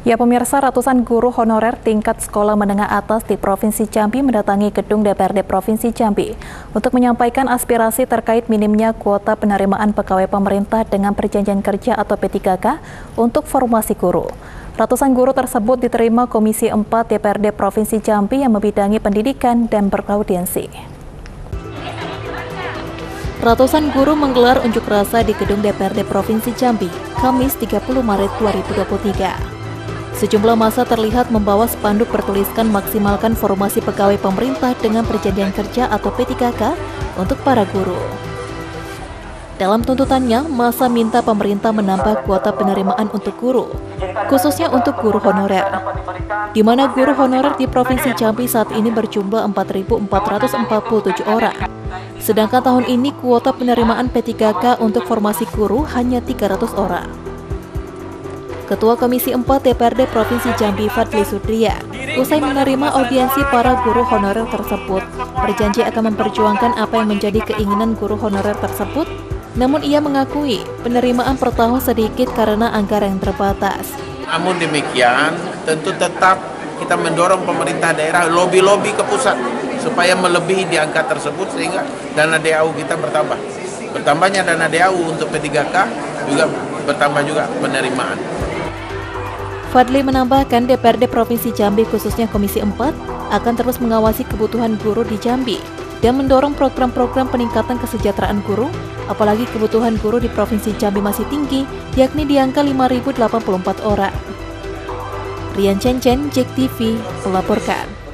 Ya pemirsa, ratusan guru honorer tingkat sekolah menengah atas di Provinsi Jambi mendatangi gedung DPRD Provinsi Jambi untuk menyampaikan aspirasi terkait minimnya kuota penerimaan pegawai pemerintah dengan perjanjian kerja atau P3K untuk formasi guru. Ratusan guru tersebut diterima Komisi 4 DPRD Provinsi Jambi yang membidangi pendidikan dan beraudiensi. Ratusan guru menggelar unjuk rasa di gedung DPRD Provinsi Jambi, Kamis 30 Maret 2023. Sejumlah masa terlihat membawa spanduk bertuliskan maksimalkan formasi pegawai pemerintah dengan perjanjian kerja atau P3K untuk para guru. Dalam tuntutannya, masa minta pemerintah menambah kuota penerimaan untuk guru, khususnya untuk guru honorer, di mana guru honorer di Provinsi Jambi saat ini berjumlah 4.447 orang. Sedangkan tahun ini kuota penerimaan P3K untuk formasi guru hanya 300 orang. Ketua Komisi 4 DPRD Provinsi Jambi Fadli Sudria, usai menerima audiensi para guru honorer tersebut, berjanji akan memperjuangkan apa yang menjadi keinginan guru honorer tersebut, namun ia mengakui penerimaan per tahun sedikit karena anggaran yang terbatas. Namun demikian, tentu tetap kita mendorong pemerintah daerah lobby-lobby ke pusat supaya melebihi di angka tersebut sehingga dana DAU kita bertambah. Bertambahnya dana DAU untuk P3K juga bertambah juga penerimaan. Fadli menambahkan DPRD Provinsi Jambi khususnya Komisi 4 akan terus mengawasi kebutuhan guru di Jambi dan mendorong program-program peningkatan kesejahteraan guru, apalagi kebutuhan guru di Provinsi Jambi masih tinggi, yakni di angka 5.084 orang. Rian Cencen, JEK TV, melaporkan.